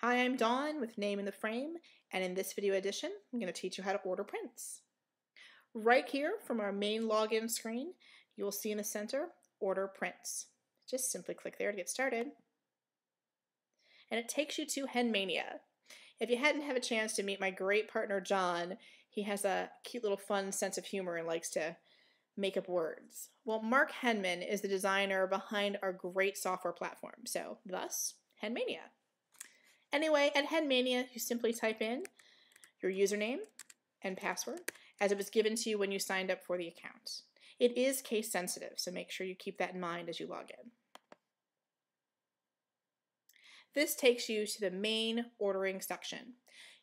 Hi, I'm Dawn with Name in the Frame, and in this video edition, I'm going to teach you how to order prints. Right here from our main login screen, you will see in the center, Order Prints. Just simply click there to get started. And it takes you to Henmania. If you hadn't had a chance to meet my great partner, John, he has a cute little fun sense of humor and likes to make up words. Well, Mark Henman is the designer behind our great software platform, so thus, Henmania. Anyway, at Henmania, you simply type in your username and password as it was given to you when you signed up for the account. It is case sensitive, so make sure you keep that in mind as you log in. This takes you to the main ordering section.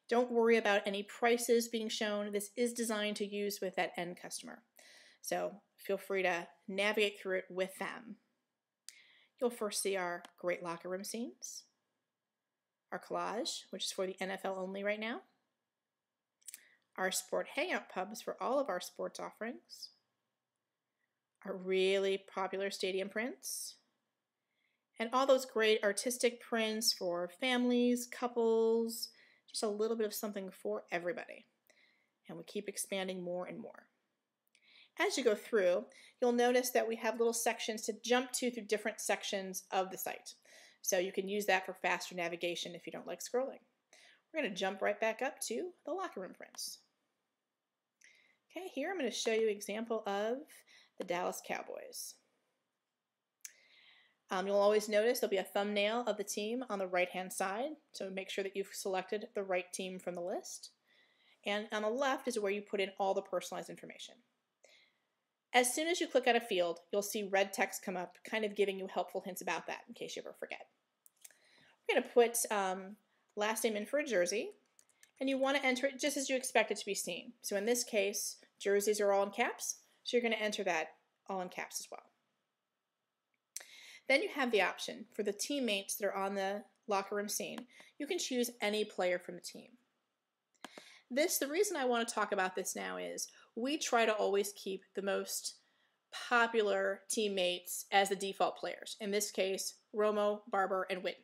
Don't worry about any prices being shown. This is designed to use with that end customer. So feel free to navigate through it with them. You'll first see our great locker room scenes, our collage, which is for the NFL only right now, our sport hangout pubs for all of our sports offerings, our really popular stadium prints, and all those great artistic prints for families, couples, just a little bit of something for everybody. And we keep expanding more and more. As you go through, you'll notice that we have little sections to jump to through different sections of the site. So you can use that for faster navigation if you don't like scrolling. We're going to jump right back up to the locker room prints. Okay, here I'm going to show you an example of the Dallas Cowboys. Um, you'll always notice there'll be a thumbnail of the team on the right hand side, so make sure that you've selected the right team from the list. And on the left is where you put in all the personalized information. As soon as you click on a field, you'll see red text come up, kind of giving you helpful hints about that in case you ever forget. We're going to put um, last name in for a jersey, and you want to enter it just as you expect it to be seen. So in this case, jerseys are all in caps, so you're going to enter that all in caps as well. Then you have the option for the teammates that are on the locker room scene. You can choose any player from the team. This, the reason I want to talk about this now is we try to always keep the most popular teammates as the default players. In this case, Romo, Barber, and Witten.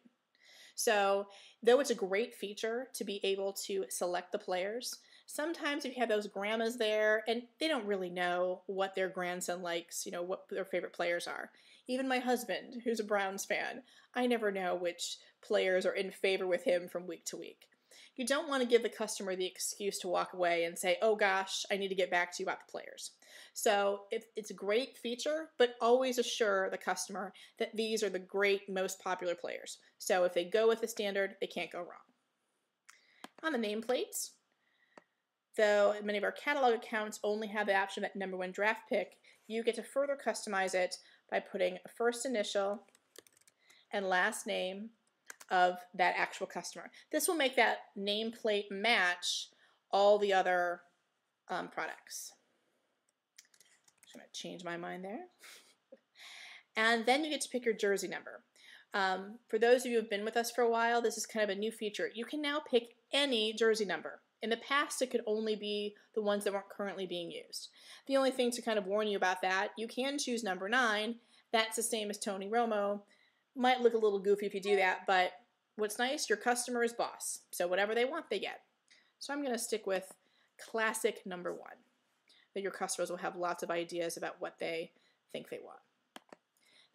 So, though it's a great feature to be able to select the players, sometimes if you have those grandmas there and they don't really know what their grandson likes, you know, what their favorite players are. Even my husband, who's a Browns fan, I never know which players are in favor with him from week to week. You don't want to give the customer the excuse to walk away and say, oh gosh, I need to get back to you about the players. So it's a great feature, but always assure the customer that these are the great, most popular players. So if they go with the standard, they can't go wrong. On the nameplates, though many of our catalog accounts only have the option that number one draft pick, you get to further customize it by putting a first initial and last name of that actual customer. This will make that nameplate match all the other um, products. I'm going to change my mind there. and then you get to pick your jersey number. Um, for those of you who have been with us for a while, this is kind of a new feature. You can now pick any jersey number. In the past, it could only be the ones that weren't currently being used. The only thing to kind of warn you about that, you can choose number 9. That's the same as Tony Romo. Might look a little goofy if you do that, but what's nice, your customer is boss. So whatever they want, they get. So I'm going to stick with classic number one. That your customers will have lots of ideas about what they think they want.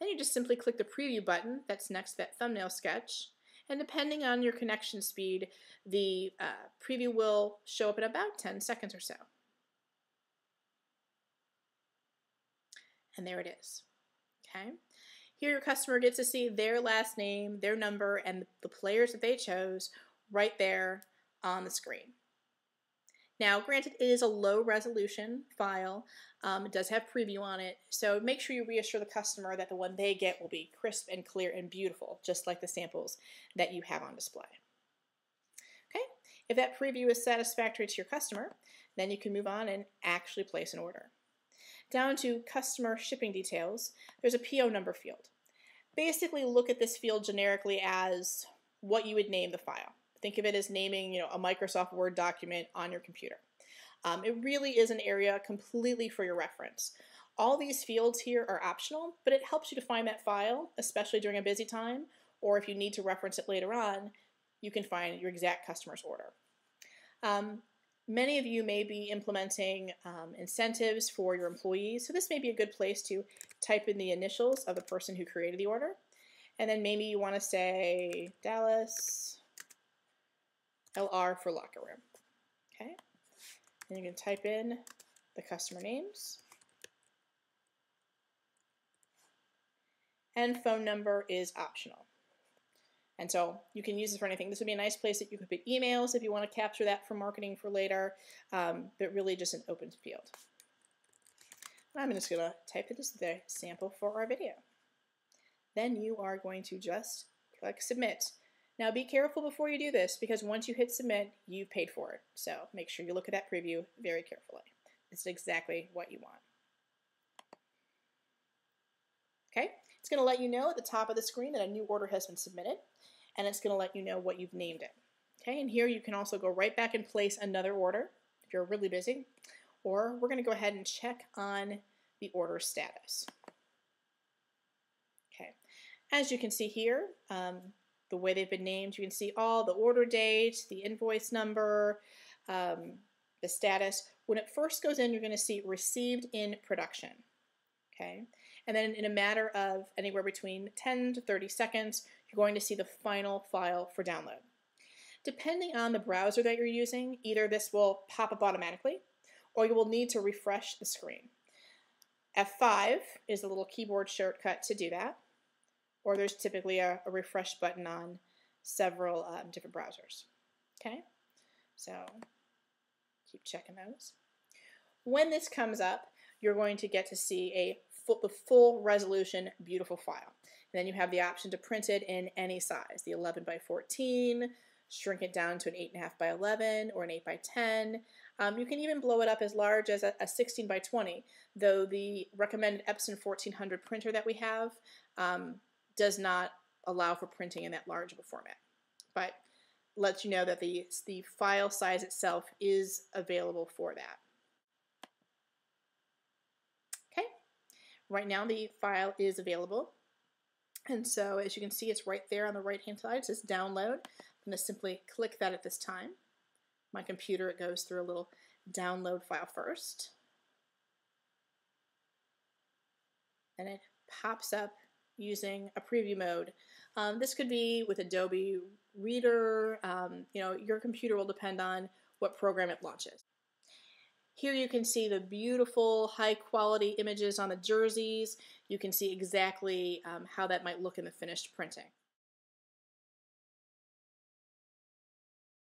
Then you just simply click the preview button that's next to that thumbnail sketch. And depending on your connection speed, the uh, preview will show up in about 10 seconds or so. And there it is. Okay. Here your customer gets to see their last name, their number, and the players that they chose right there on the screen. Now, granted, it is a low resolution file. Um, it does have preview on it, so make sure you reassure the customer that the one they get will be crisp and clear and beautiful, just like the samples that you have on display. Okay, if that preview is satisfactory to your customer, then you can move on and actually place an order. Down to customer shipping details, there's a PO number field basically look at this field generically as what you would name the file. Think of it as naming, you know, a Microsoft Word document on your computer. Um, it really is an area completely for your reference. All these fields here are optional, but it helps you to find that file, especially during a busy time, or if you need to reference it later on, you can find your exact customer's order. Um, many of you may be implementing um, incentives for your employees, so this may be a good place to type in the initials of the person who created the order. And then maybe you want to say Dallas LR for locker room. Okay. And you can type in the customer names. And phone number is optional. And so you can use this for anything. This would be a nice place that you could put emails if you want to capture that for marketing for later, um, but really just an open field. I'm just going to type it as the sample for our video. Then you are going to just click submit. Now be careful before you do this because once you hit submit, you paid for it. So make sure you look at that preview very carefully. It's exactly what you want. Okay, it's going to let you know at the top of the screen that a new order has been submitted, and it's going to let you know what you've named it. Okay, and here you can also go right back and place another order if you're really busy, or we're going to go ahead and check on the order status. Okay, as you can see here, um, the way they've been named, you can see all the order date, the invoice number, um, the status. When it first goes in, you're going to see received in production. Okay, and then in a matter of anywhere between 10 to 30 seconds, you're going to see the final file for download. Depending on the browser that you're using, either this will pop up automatically or you will need to refresh the screen. F5 is a little keyboard shortcut to do that, or there's typically a, a refresh button on several um, different browsers. Okay, so keep checking those. When this comes up, you're going to get to see a full, the full resolution beautiful file. And then you have the option to print it in any size, the 11 by 14, shrink it down to an 8.5 by 11 or an 8 by 10. Um, you can even blow it up as large as a, a, 16 by 20, though the recommended Epson 1400 printer that we have um, does not allow for printing in that large of a format. But lets you know that the, the file size itself is available for that. Right now the file is available. And so as you can see, it's right there on the right hand side. It says download. I'm going to simply click that at this time. My computer, it goes through a little download file first. And it pops up using a preview mode. Um, this could be with Adobe Reader. Um, you know, your computer will depend on what program it launches. Here you can see the beautiful high quality images on the jerseys. You can see exactly um, how that might look in the finished printing.